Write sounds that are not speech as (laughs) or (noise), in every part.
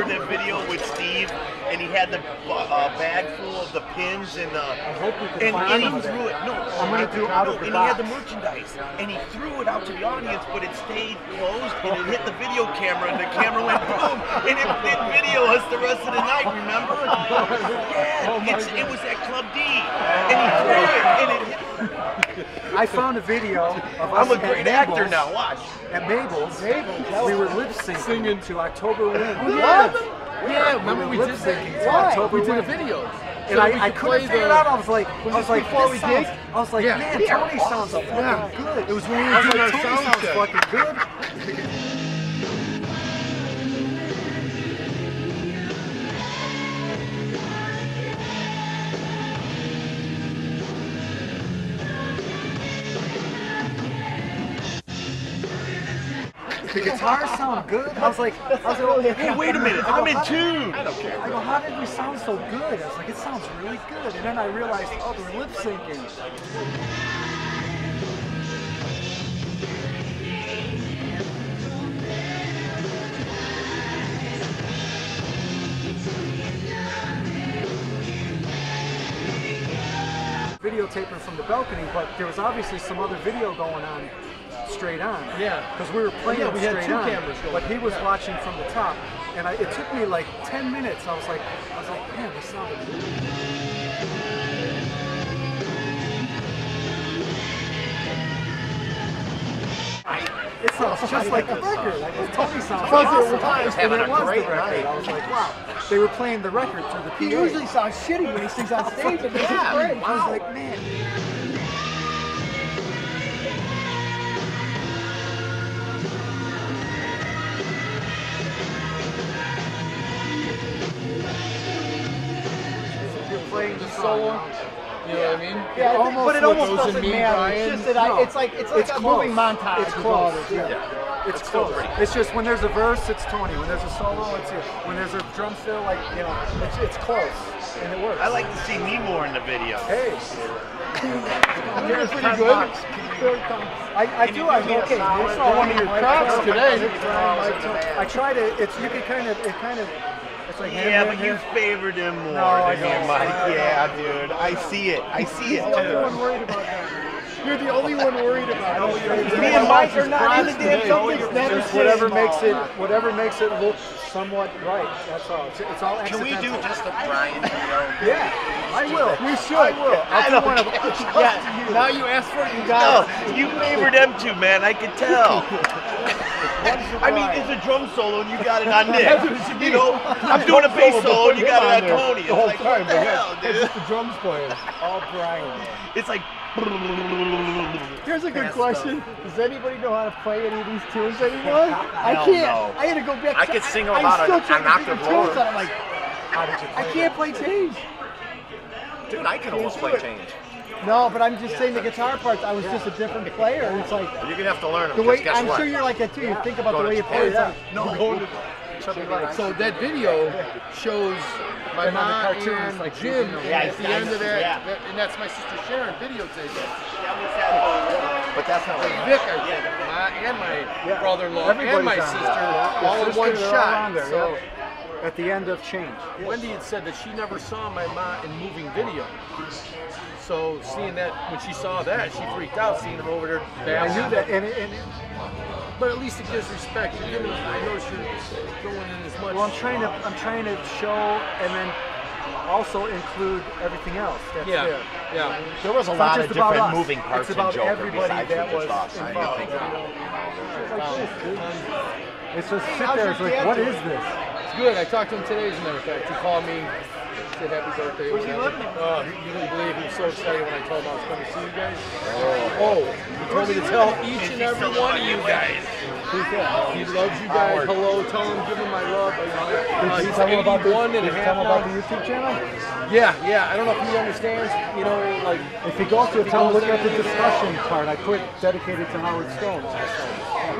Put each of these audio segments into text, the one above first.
remember the video with Steve, and he had the uh, bag full of the pins and the. I hope we can and, find and he threw it. No, I'm gonna do out no, of the and he had the merchandise, and he threw it out to the audience, but it stayed closed, and it hit the video camera, and the camera went boom, and it didn't video us the rest of the night. Remember? (laughs) Yeah, it's, it was at Club D, and he threw it, and it hit. I found a video of us I'm a great at actor Mabel's- now. Watch. At Mabel's, we were lip syncing Singing. to October Wind. Yeah, yeah. Remember we we did lip the, syncing to Why? October we did Wind. the videos. And So I, we I could couldn't figure the- it out. I was like, Was I was like, before this we sounds, did? I was like, Yeah. man, Tony sounds fucking Yeah. good. It was when we I were doing like, our Tony sound sounds check. fucking good. The guitars sound good. I was like, I was like, Hey, wait a minute, I'm in tune. I don't care. I go, how did we sound so good? I was like, it sounds really good. And then I realized, oh, we're lip syncing. Videotaping from the balcony, but there was obviously some other video going on straight on. Yeah. Because we were oh, playing Yeah, we had straight two on, cameras going but he was yeah. watching from the top, and I, it took me like 10 minutes. I was like, I was like, man, this sounded good. It sounds (laughs) just like the record. Like it totally sounds awesome. was And having it a was great the record. night. I was like, wow. They were playing the record through the PA. He usually sounds shitty when he sings on (laughs) stage, but this is Yeah. great. I was like, man. Playing The solo. You know what I mean? Yeah, It almost but it almost goes in doesn't me, matter. Brian. It's just that I, it's like it's like It's a close. moving montage. It's is close. it is, Yeah. It's close. It's just when there's a verse, it's Tony. When there's a solo, it's you. When there's a drum fill, like you know, it's, it's close and it works. I like to see me more in the video. Hey, (laughs) You're pretty good. I, I do. I mean, okay. I saw one of your tracks today. I try to. It's you can kind of. It kind of. It's like Yeah, but you favored him more No, I than your don't. Mike. Yeah, dude. I see it. I see it The only too. worried about that. You're the only one worried about it. Me and Mike are not in the damn today. something's never Just whatever said. makes it. Whatever makes it look somewhat right. That's all. It's, it's all Can we do just a Brian video? Yeah, I will. We should. I will. I I'll don't do one of (laughs) Yeah, (laughs) now you asked for it, you No, got it. you favored them too, man. I could tell. (laughs) I mean, it's a drum solo and you got it on (laughs) Nick. You know, I'm doing a bass solo and you got it on Tony. It's like, what the hell, dude? the drums playing. all Brian. It's like. Here's a good question. Does anybody know how to play any of these tunes anymore? (laughs) I can't. no. I had to go back. I could sing them I'm about still an- trying an to figure tunes out. I'm like, How did you? I can't play change. Dude, I can almost play change. No, but I'm just saying the guitar parts. I was just a different player. and It's like You're gonna have to learn them. the way. guess I'm what? sure you're like that too. You think about Go the way you play it Japan. No, going to So that video shows my And mom cartoon, and it's like Jim Jim, yeah, at the end of that, yeah. that- and that's my sister Sharon videotaping. But that's not what Vic, I think, my, and my brother-in-law and my sister, there. all in one sisters are all shot. on there, so yeah. At the end of change. Wendy had said that she never saw my mom in moving video. So seeing that, when she saw that, she freaked out seeing her over there I knew that, and, it- and it, But at least it gives respect. You're giving, I notice you're going in as much. well, I'm trying to, I'm trying to show, and then also include everything else. That's yeah, there. yeah. There was a It's lot of different us. moving parts It's about in Joker everybody besides that from was just us. I involved. think It's just sit there. It's like, dad what doing? is this? It's good. I talked to him today, as a matter of fact. He called me, said happy birthday. Where's he whatever. living? Oh, he, you wouldn't believe he was so excited when I told him I was coming to see you guys. Oh, he told me to tell each and every one of you guys. He loves you guys. Hello, tell him, give him my love. Uh, Did you he's tell him about the, 81 and a half tell him about the YouTube channel? Yeah, yeah. I don't know if he understands. You know, like If you go to it, tell him look at the discussion part. I put dedicated to Howard Stone.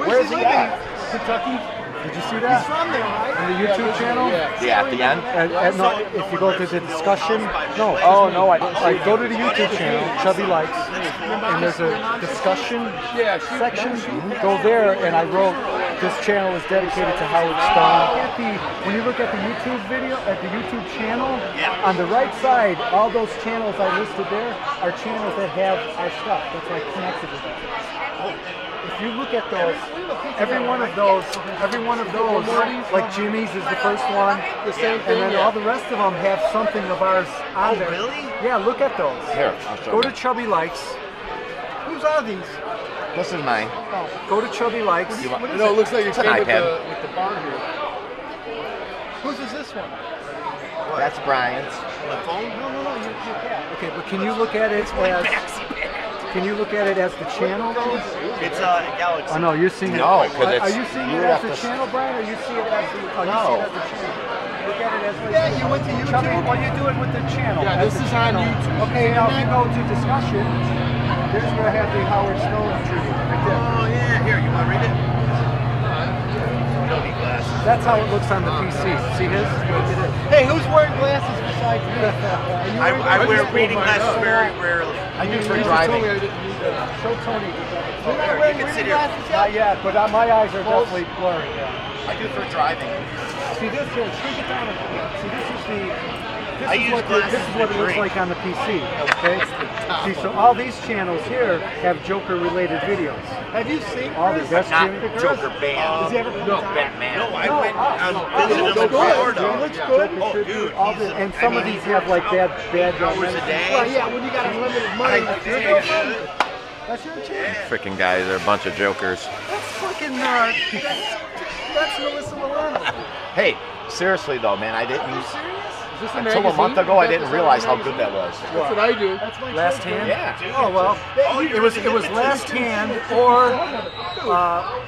Where's he living? Kentucky. Did you see that? He's from there, right? On the YouTube channel? Yeah. Yeah, at the end. At, at, no, if you go to the discussion, no. Oh no, I, I go to the YouTube channel, Chubby Likes, and there's a discussion Yeah, section. Go there, and I wrote this channel is dedicated to Howard Stone. At when you look at the YouTube video, at the YouTube channel, Yeah. on the right side, all those channels I listed there are channels that have our stuff. That's like connected with it. If you look at those, every one of those, every one of those, like Jimmy's is the first one, The same and then yeah. all the rest of them have something of ours on Oh, there. really? Yeah, look at those. Here, I'll show Go you. to Chubby Likes. Whose are these? This is mine. Oh. Go to Chubby Likes. You want- You know, it looks like it It's an came with the, with the bar here. Whose is this one? That's Brian's. The phone? No, no, no, your, your cat. Okay, but can you look at it as Maxi pad. Can you look at it as the channel though? It's uh, Galaxy. Oh no, you're seeing it. No, 'cause are, it's- are you seeing you it as the channel, Brian, or you see it as the? Oh, you No. see it as the channel. Look at it as like Yeah, you went to Chubby, YouTube? well, you do it with the channel. Yeah, this the is on channel. YouTube. Okay, now if you go to discussion, there's where I have the Howard Stone tribute right there. Oh yeah, here, you want to read it? You don't need glasses. That's how it looks on the PC. See his? Hey, who's wearing glasses besides me? Are (laughs) you I, I wear reading glasses very rarely. I use for You just told driving. me I didn't need that. Show Tony. You're not wearing can sit reading here. glasses Not yet? yet, but uh, my eyes are definitely blurry. Yeah. I do for driving. See this here, shrink it down. See this is the. This I is use what the, this is what it looks like on the PC. Okay. See, so all these channels here have Joker-related videos. Have you seen All Chris? these. Not Jimmy. Joker band. Does he ever come No. Batman. No, I No, went uh, on visiting looks him in good. Florida. He looks good. Oh, dude, all the, a- and I some mean, of these have like bad, bad hours a day. Well, yeah, when you got unlimited money. I Your did. That's your chance. Freaking guys, they're a bunch of jokers. That's fucking uh, that's, that's Melissa Milano. Hey, seriously though, man, I didn't. Is this a Until a magazine? month ago, I didn't realize how good that was. That's what I do. That's my Last children. hand. Yeah. Oh well, Oh, it was it was imitator. last hand or (laughs) uh,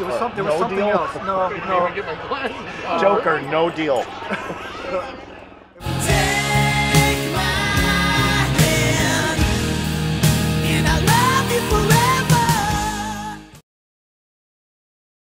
it was something. It was No something deal? else. No, no. get my glasses. Joker, no deal. (laughs)